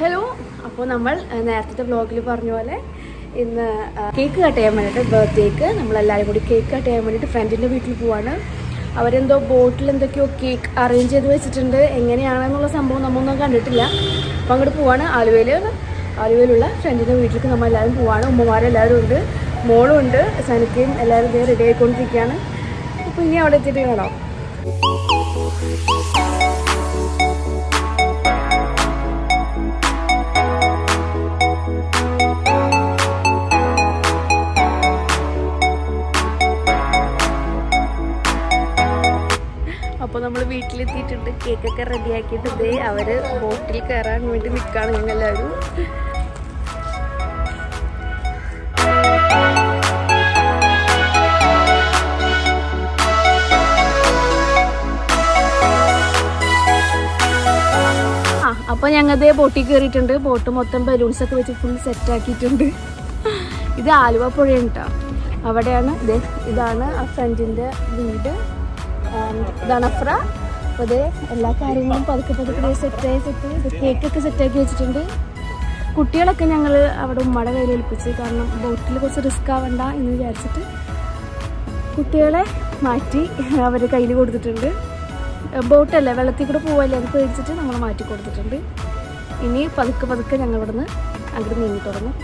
Hello അപ്പോൾ നമ്മൾ നേരത്തെ വ്ലോഗിൽ പറഞ്ഞ പോലെ ഇന്ന് കേക്ക് കട്ട് ചെയ്യാൻ വേണ്ടിയിട്ട് ബർത്ത്ഡേക്ക് നമ്മളെല്ലാവരും കൂടി കേക്ക് കട്ട് ചെയ്യാൻ വേണ്ടിയിട്ട് ഫ്രണ്ടിന്റെ വീട്ടിൽ പോവാണ്. അവരെന്തോ ബോട്ടിൽ എന്തൊക്കെയോ കേക്ക് അറേഞ്ച് ചെയ്ത് വെച്ചിട്ടുണ്ട്. എങ്ങനെയാണെന്നുള്ള സംഭവം നമ്മൊന്നും കണ്ടിട്ടില്ല. അപ്പോൾ അങ്ങോട്ട് പോവാണ്. ആലുവയിൽ ആലുവയിലുള്ള ഫ്രണ്ടിന്റെ വീട്ടിലേക്ക് നമ്മൾ എല്ലാവരും പോവാണ്. ഉമ്മമാരെല്ലാവരും ഉണ്ട്. മോളും ഉണ്ട്. സനിക്കയും എല്ലാവരും ഇതേ റെഡി ആയിക്കൊണ്ടിരിക്കുകയാണ്. അപ്പോൾ ഇനി അവിടെ എത്തിയിട്ട് കാണാം. കേക്കൊക്കെ റെഡി ആക്കിയിട്ട് ദേ അവർ ബോട്ടിൽ കയറാൻ വേണ്ടി നിൽക്കുകയാണ് ആ അപ്പോൾ ഞങ്ങൾ ദേ ബോട്ടിൽ കയറിയിട്ടുണ്ട്. ബോട്ട് മൊത്തം ബലൂൺസ് ഒക്കെ വെച്ച് ഫുൾ സെറ്റ് ആക്കിയിട്ടുണ്ട്. ഇത് ആലുവ പുഴയാണ് കേട്ടോ അവിടെയാണ് ഇതാണ് ആ ഫ്രണ്ടിന്റെ വീട്. അഫ്ര. അപ്പോൾ ഇത് എല്ലാ കാര്യങ്ങളും പതുക്കെ പതുക്കെ സെറ്റായി സെറ്റ് ഇത് കേക്കൊക്കെ സെറ്റാക്കി വെച്ചിട്ടുണ്ട്. കുട്ടികളൊക്കെ ഞങ്ങൾ അവിടെ ഉമ്മയുടെ കയ്യിൽ ഏൽപ്പിച്ച് കാരണം ബോട്ടിൽ കുറച്ച് റിസ്ക് ആവണ്ട എന്ന് വിചാരിച്ചിട്ട് കുട്ടികളെ മാറ്റി അവരുടെ കയ്യിൽ കൊടുത്തിട്ടുണ്ട്. ബോട്ടല്ലേ വെള്ളത്തിൽ കൂടെ പോവല്ലേ അത് പേടിച്ചിട്ട് നമ്മൾ മാറ്റി കൊടുത്തിട്ടുണ്ട്. ഇനി പതുക്കെ പതുക്കെ ഞങ്ങൾ ഇവിടുന്ന് അങ്ങോട്ട് നീങ്ങി തുടങ്ങും.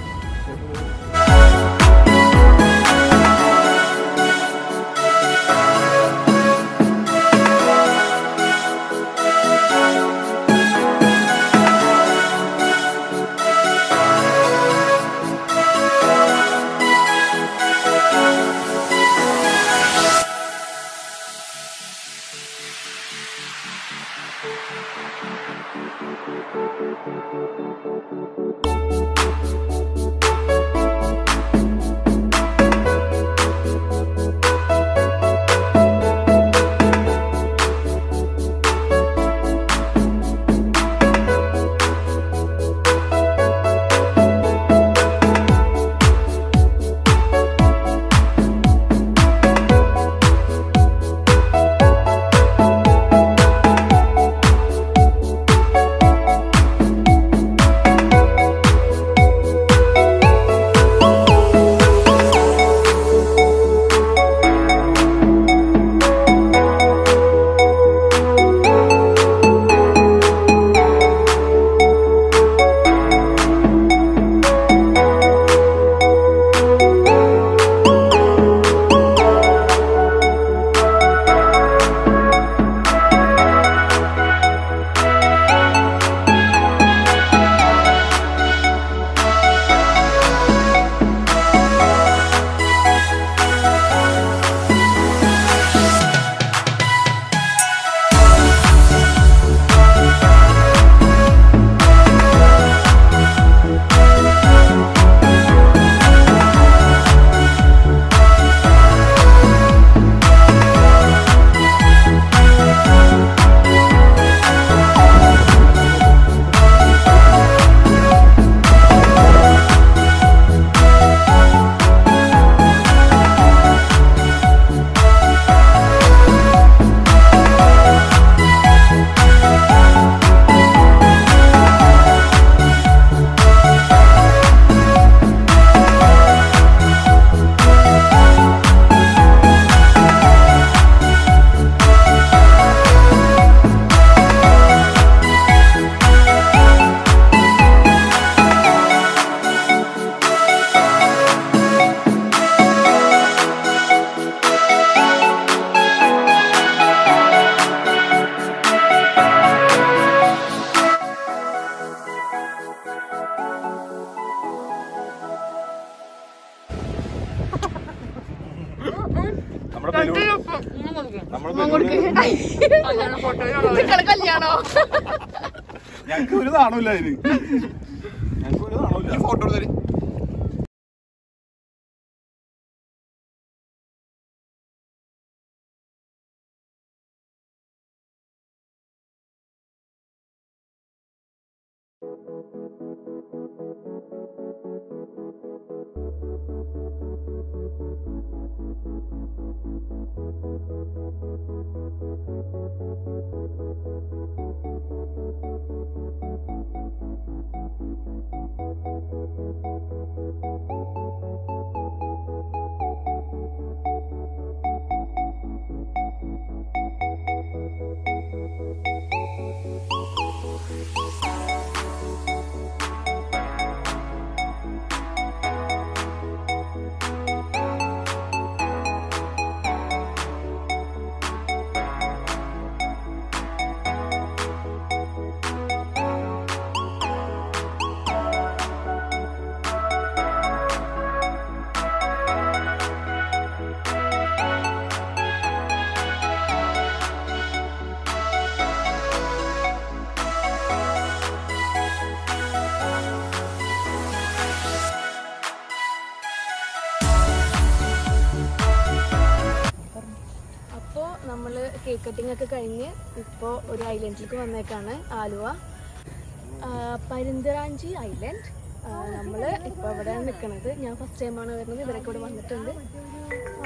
നമ്മുടെ ഞങ്ങൾക്ക് ഒരു നാണമില്ല അതിന്. ഞങ്ങൾക്ക് ഒരു നാണമില്ല ഫോട്ടോ തരും Thank you. Thank you. ഒക്കെ കഴിഞ്ഞ് ഇപ്പോൾ ഒരു ഐലൻഡിലേക്ക് വന്നേക്കാണ് ആലുവ. ആ, ഐലൻഡ്. നമ്മൾ ഇപ്പോൾ ഇവിടെയാണ് നിൽക്കുന്നത് ഞാൻ ഫസ്റ്റ് ടൈമാണ് വരുന്നത്. ഇവരൊക്കെ ഇവിടെ വന്നിട്ടുണ്ട്.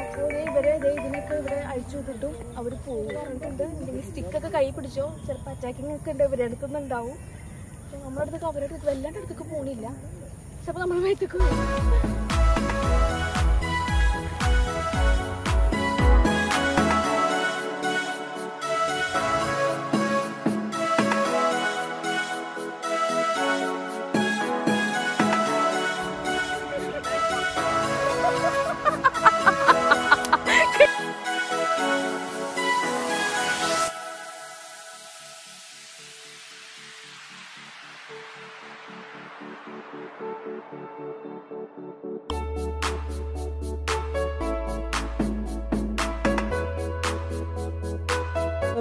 അപ്പോൾ ഇവരെ ഇതിനൊക്കെ ഇവിടെ അഴിച്ചു വിട്ടിട്ടും അവർ പോകും പറഞ്ഞിട്ടുണ്ട്. സ്റ്റിക്കൊക്കെ കൈ പിടിച്ചോ? ചിലപ്പോൾ അറ്റാക്കിങ് ഒക്കെ ഉണ്ട്. ഇവരുടെ അടുത്തൊന്നും ഉണ്ടാവും. അപ്പോൾ നമ്മുടെ അടുത്തൊക്കെ അവരുടെ അടുത്ത് വല്ലാണ്ട് അടുത്തൊക്കെ പോണില്ല. ചിലപ്പോൾ നമ്മുടെ മേത്തേക്ക്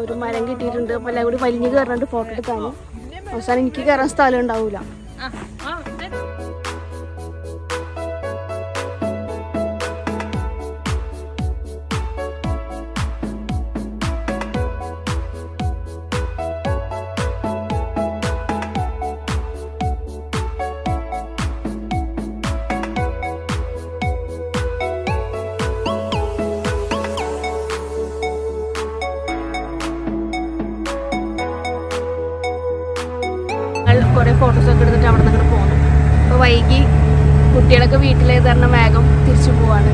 ഒരു മരം കിട്ടിയിട്ടുണ്ട്. അപ്പോൾ എല്ലാം കൂടി വലിഞ്ഞ് കയറുന്നുണ്ട് ഫോട്ടോ എടുക്കാനും അവസാനം എനിക്ക് കയറാൻ സ്ഥലം ഉണ്ടാവൂല. കുറേ ഫോട്ടോസൊക്കെ എടുത്തിട്ട് അവിടെ നിന്ന് പോകുന്നു അപ്പോൾ വൈകി കുട്ടികളൊക്കെ വീട്ടിലേക്ക് തരണം വേഗം തിരിച്ചു പോവാണ്.